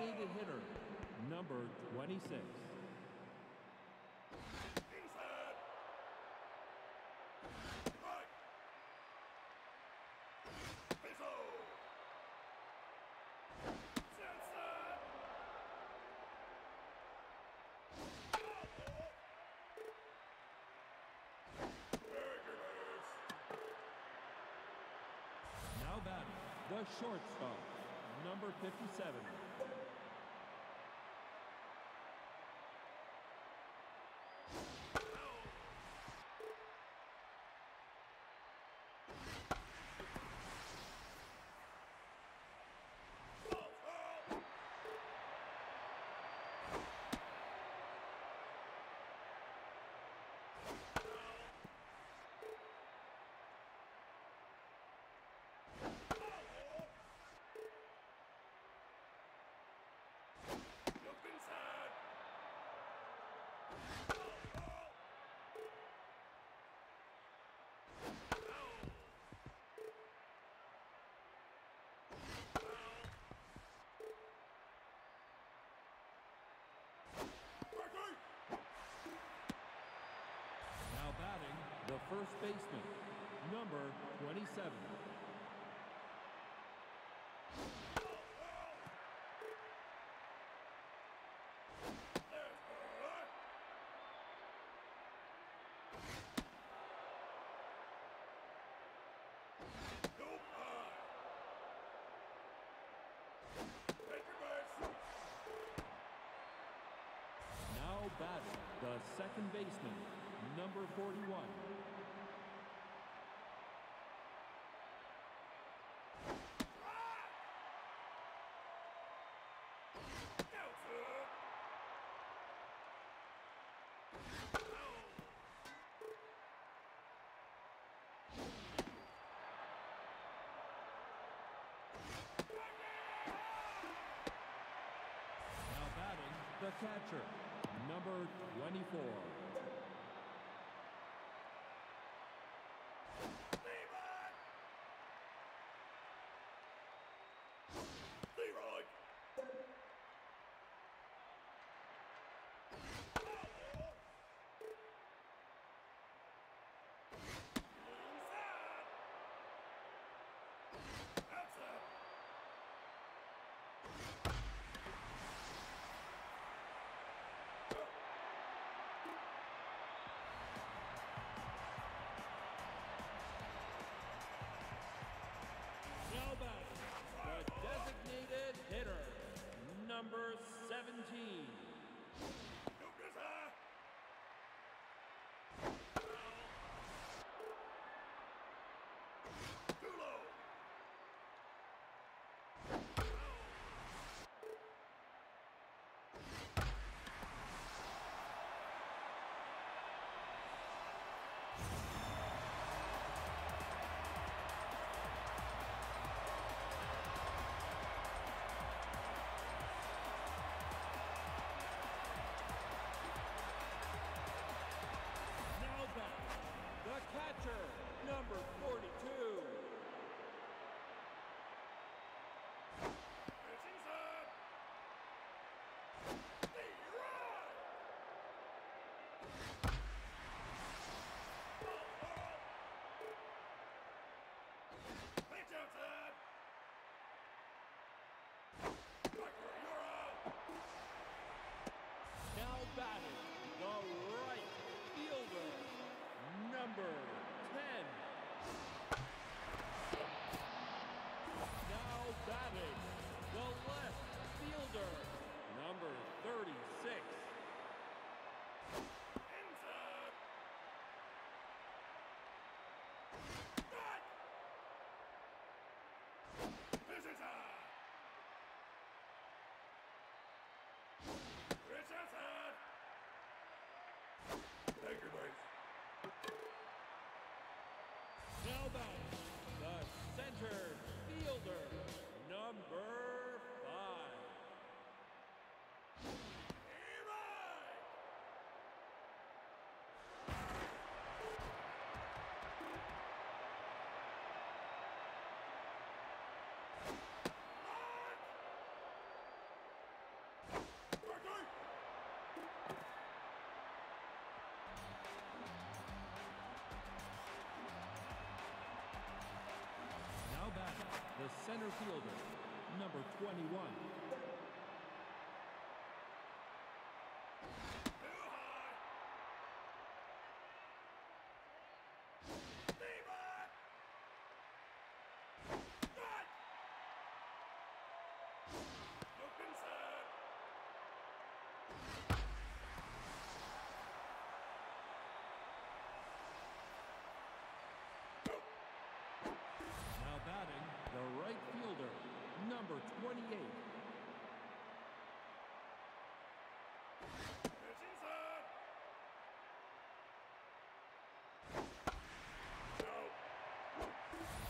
designated hitter, number 26. Inside. Right. Peso. Outside. Burgers. Now batting, the shortstop, number 57. Look inside. Quickly. Now batting, the first baseman, number 27. Nope. Take your base. Now batting, the second baseman, number 41. Outside. Now batting, the catcher, number 24. Right fielder, number 10. Now batting, the left fielder, number 36. Inside. Strike. Pitch inside. Pitch outside. Take your base. Now batting, the center fielder, number center fielder, number 21. number 28.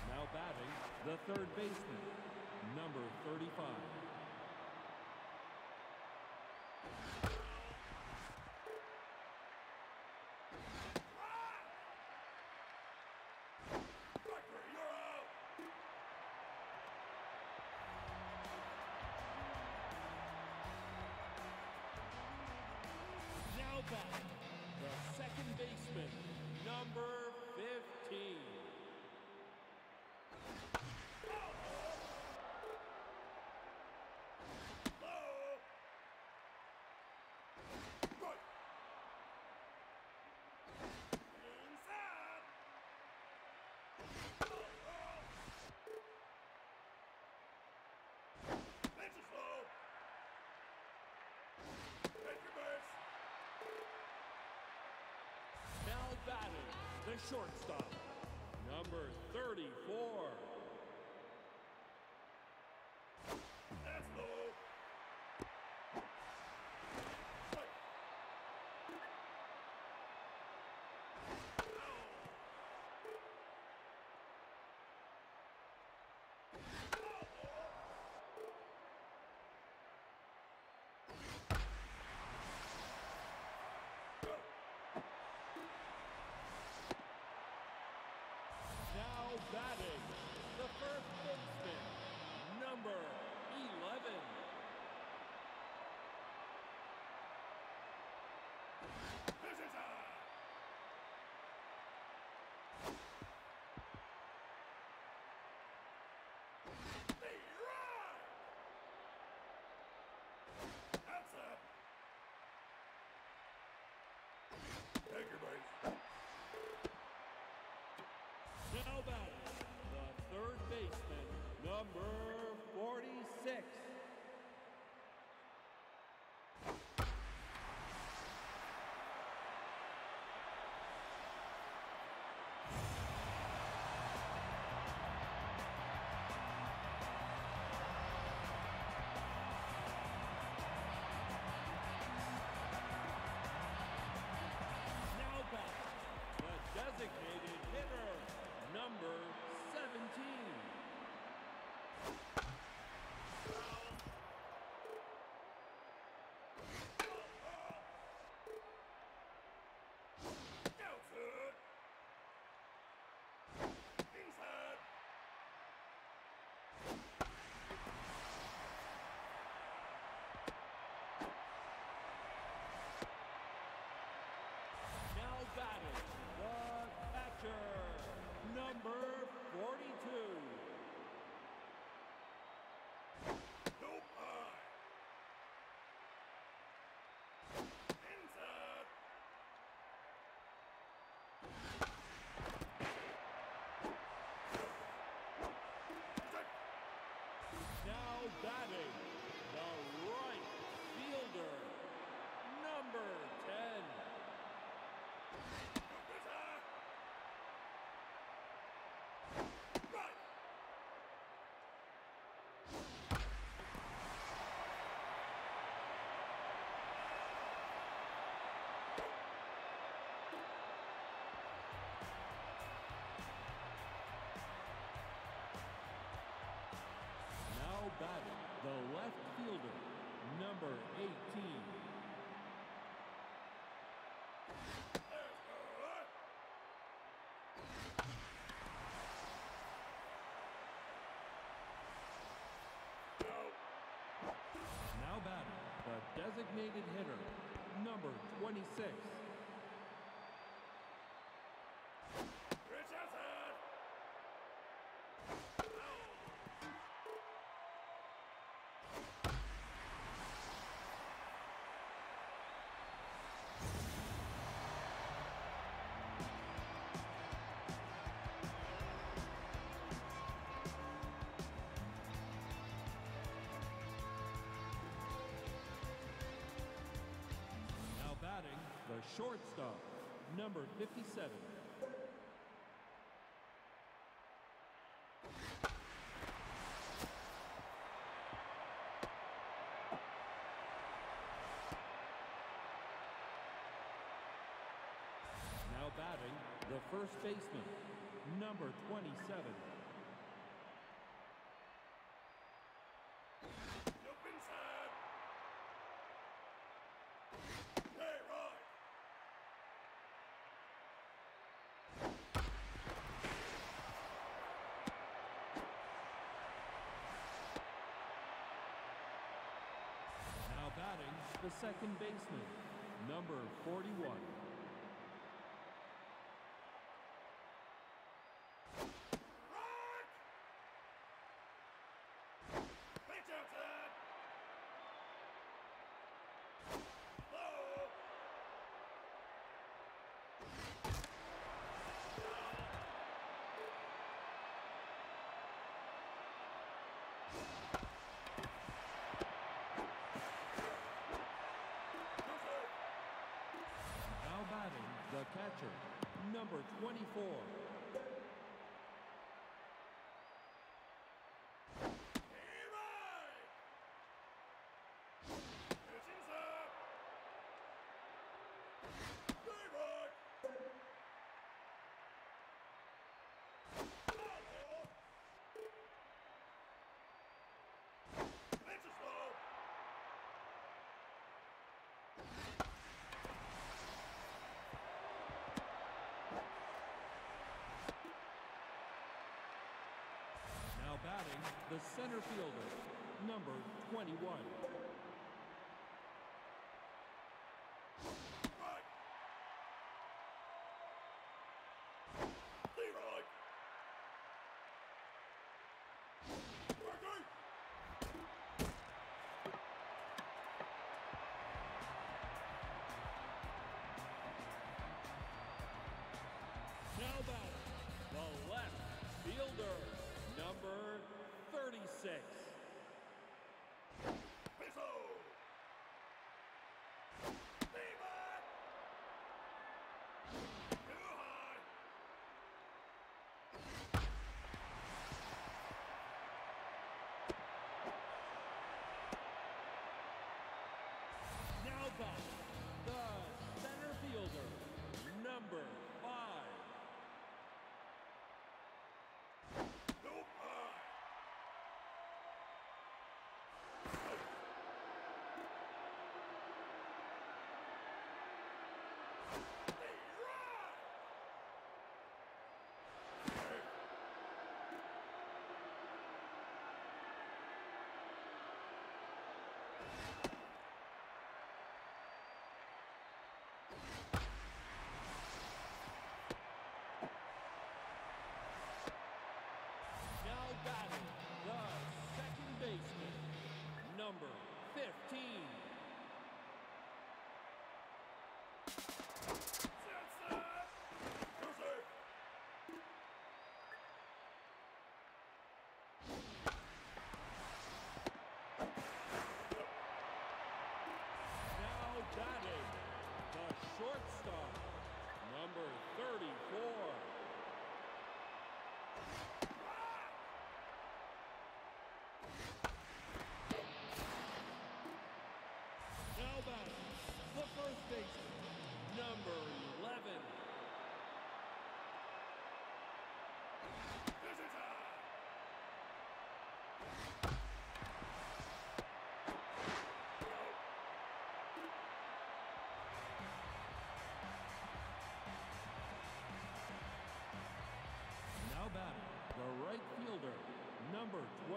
Now batting, the third baseman, number 35. shortstop, number 34, now batting the left fielder, number 18. Now batting the designated hitter, number 26. Shortstop, number 57. Now batting, the first baseman, number 27. Up inside. Hey, right. Now batting, the second baseman, number 41. The catcher, number 24. Batting, the center fielder, number 21. 36. Pizzo. Levi. Too high. Now batting, the center fielder, number 5. Too high. Leroy. Now batting, the second baseman, number 15.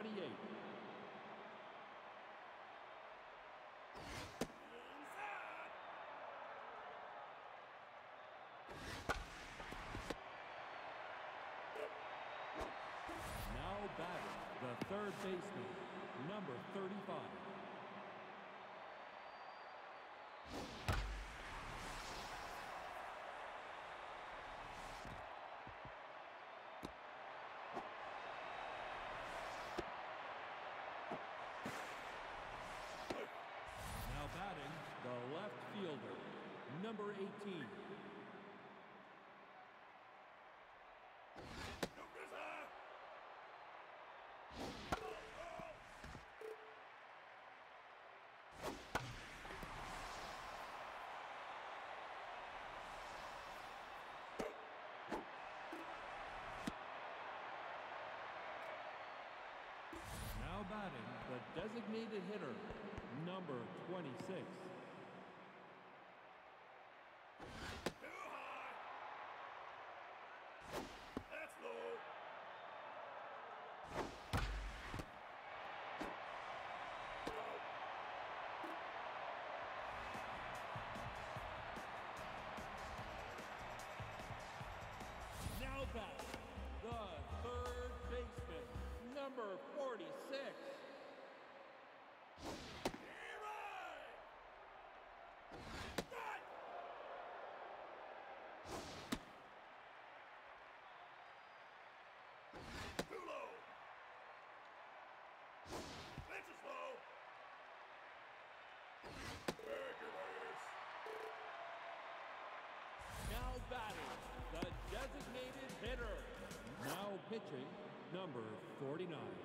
48. Now batting the third baseman, number 35. Batting, the left fielder, number 18. Now batting, the designated hitter, number 26. Pitching, number 49.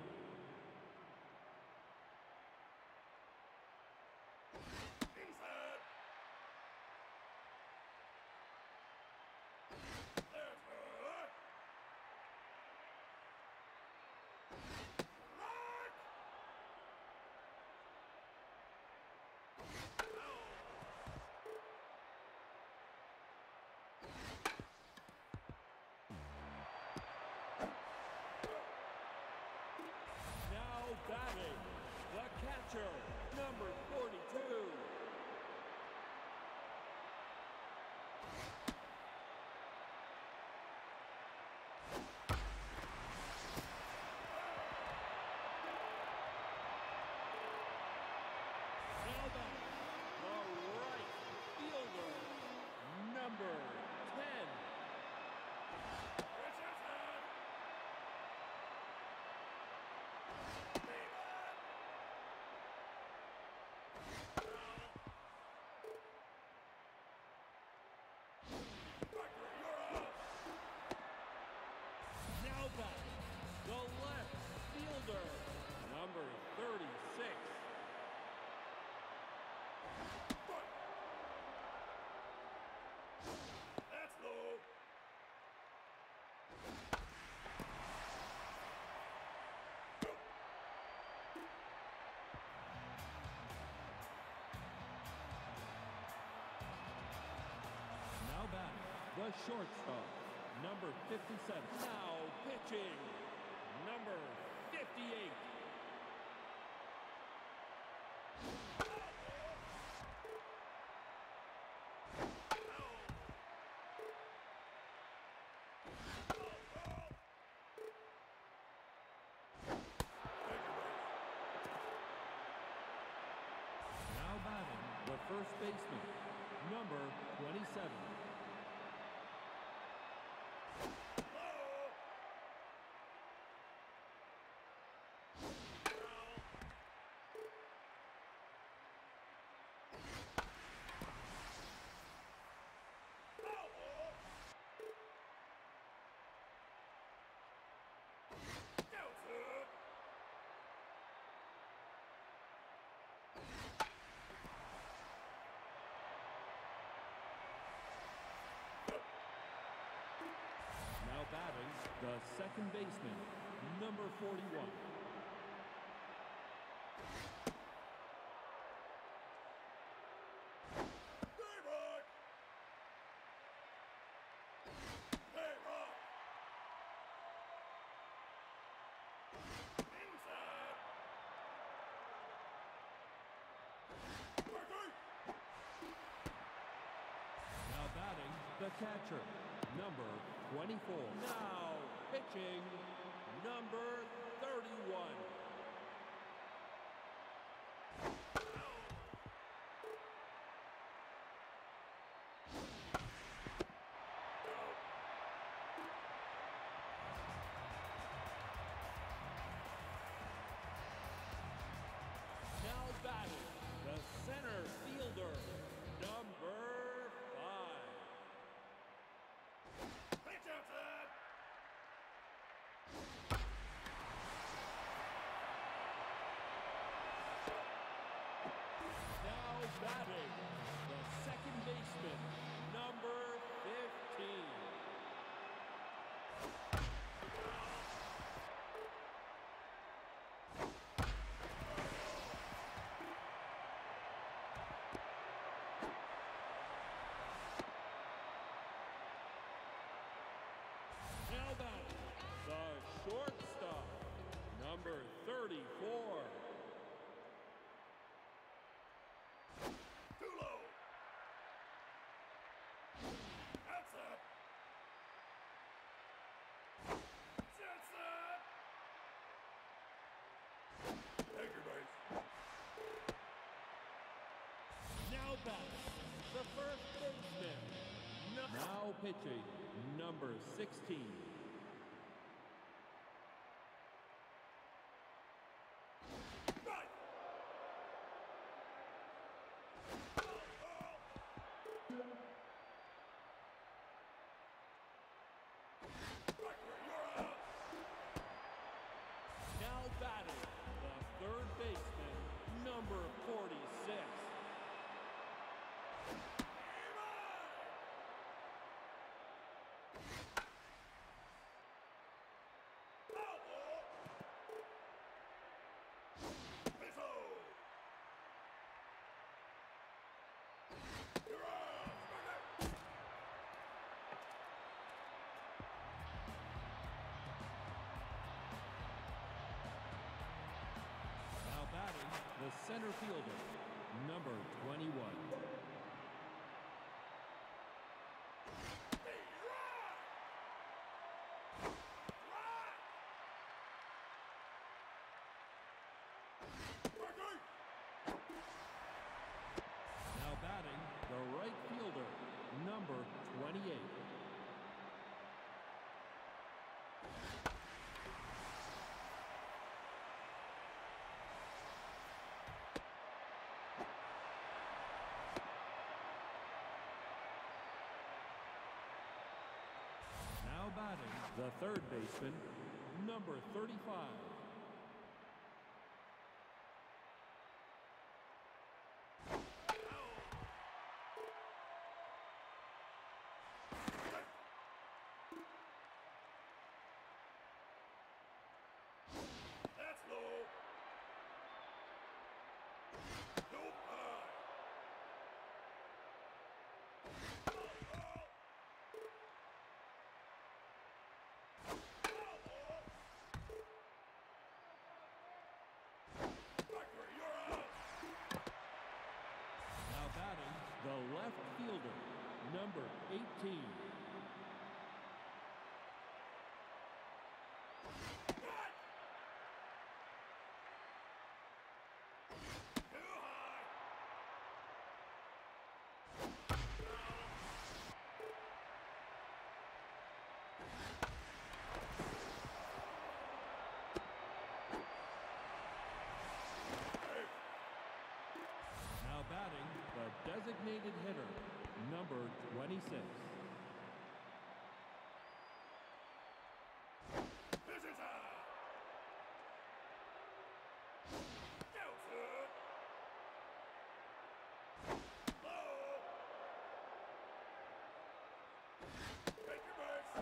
The shortstop, number 57. Now pitching, number 58. Now batting, the first baseman, number 27. Now the second baseman, number 41. Rock. Hey, Rock. Inside. Parker. Now batting, the catcher, number 24. Now pitching, number 31. Shortstop, number 34. Too. That's up. That's up. Take your base. Now back, the first baseman. Now pitching, number 16. Center fielder, number 21. Now batting, the right fielder, number 28. Now batting, the third baseman, number 35. That's low. Nope. High. Backer, you're out. Now batting, the left fielder, number 18. What? Too high. Hey, Now batting, the designated hitter, number 26. this is high. Down, sir. Low. Take your base.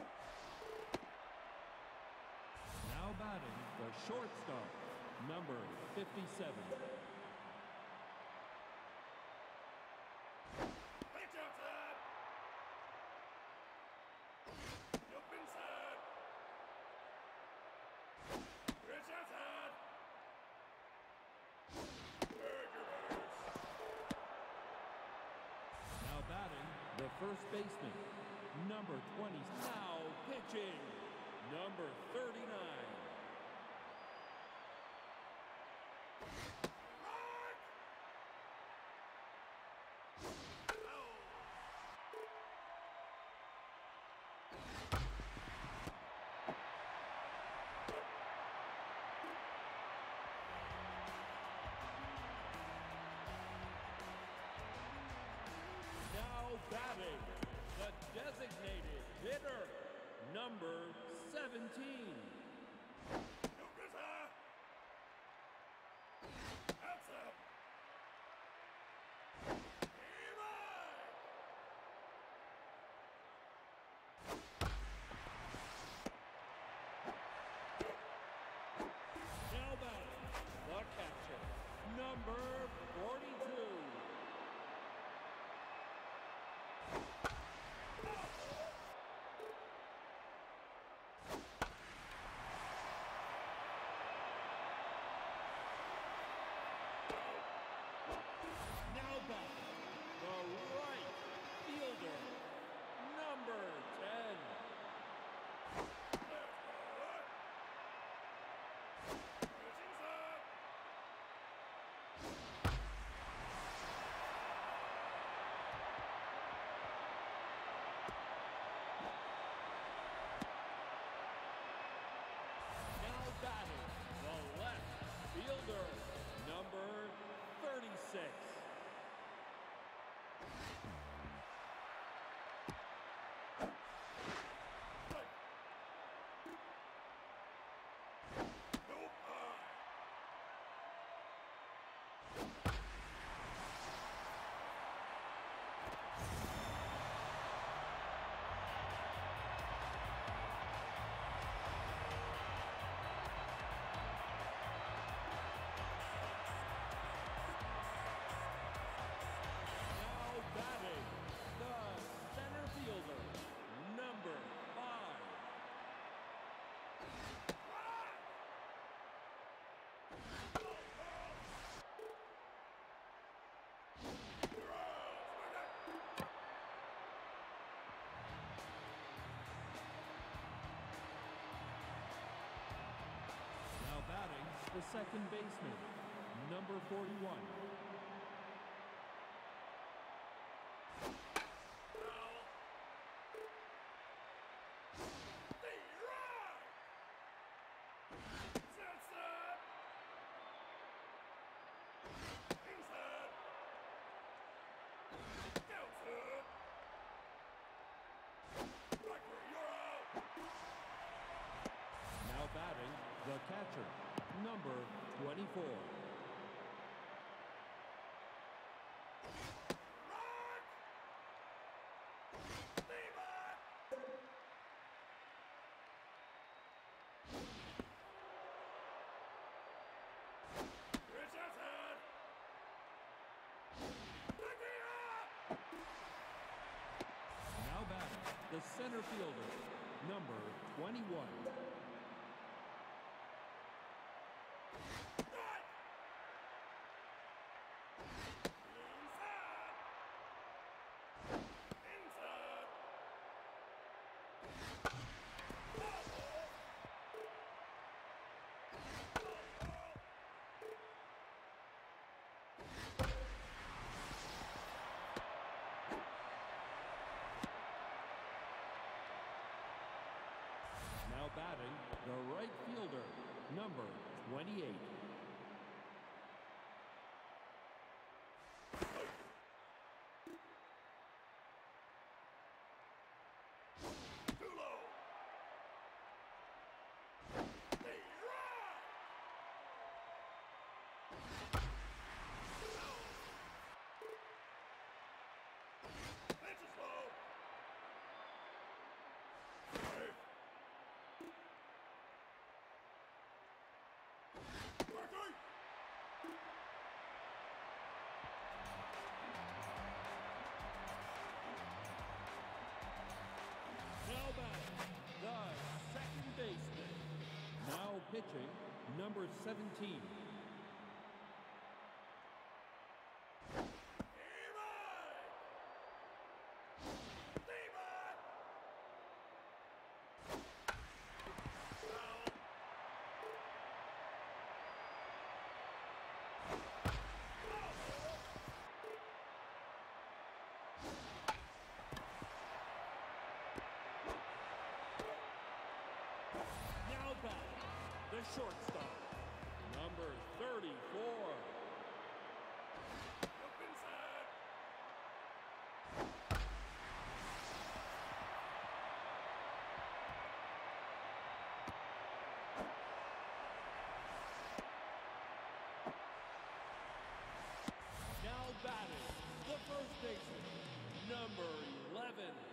Now batting, the shortstop, number 57. Pitch outside. Up inside. Pitch outside. Take your base. Now batting, the baseman, number 20. Now pitching, number 39. Mark! Oh. Now batting, number 17. Bump, the right fielder, number 10. Batting, the left fielder, number 36. The second baseman, number 41. Foul. The right. Sets up. Inside. Outside. Striker, you're out. Now batting, the catcher, number 24. Rock. Leave it. Pitch outside. Back it up. Now batting, the center fielder, number 21. Batting, the right fielder, number 28. Now pitching, number 17. Now batting, the shortstop, number 34. Now batting, the first baseman, number 11.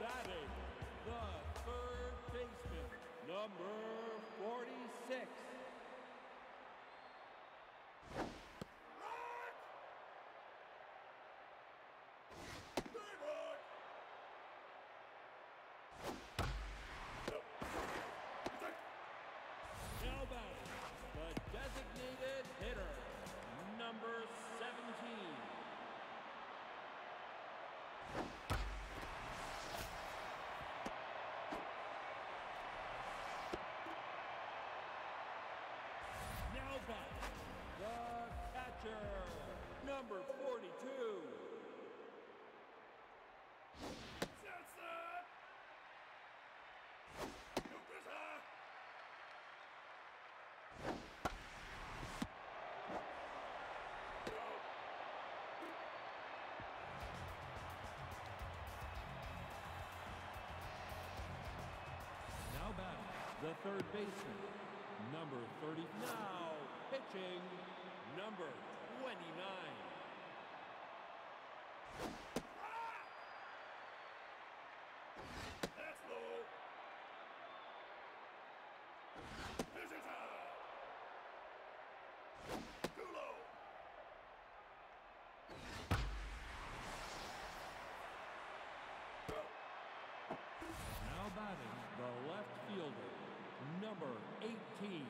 Batting, the third baseman, number 46. Now the catcher, number 42. Now batting, the third baseman, number 30. Now Pitching, number 29. batting the left fielder, number 18,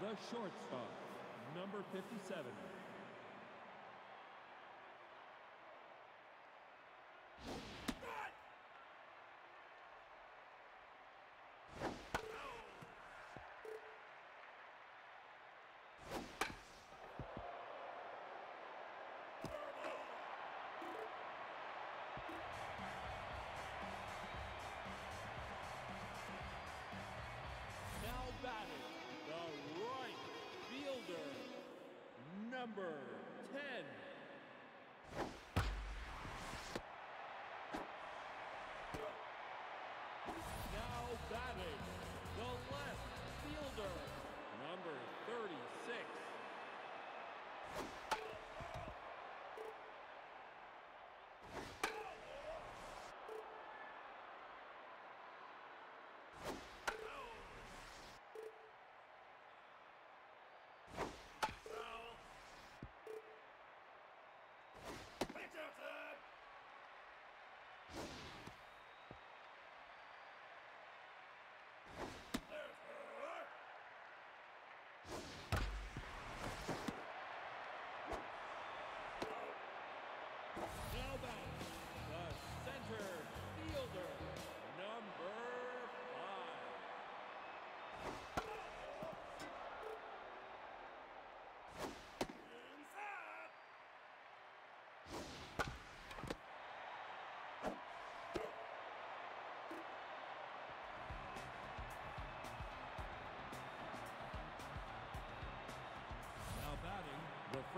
the shortstop, number 57, number 10. Now batting, the left fielder, number 36,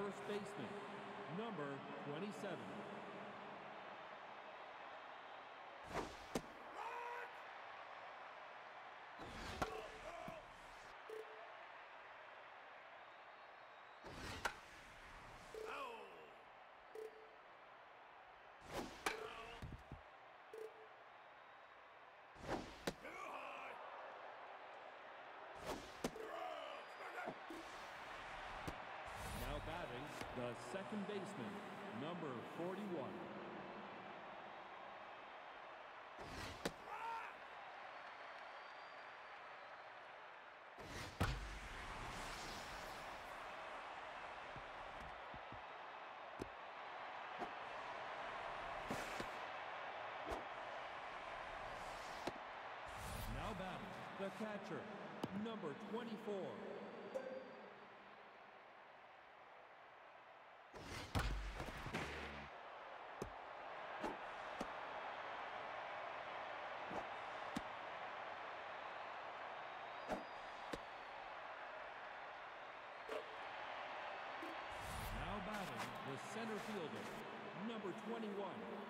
first baseman, number 27. second baseman, number 41. Now batting, the catcher, number 24, the center fielder, number 21,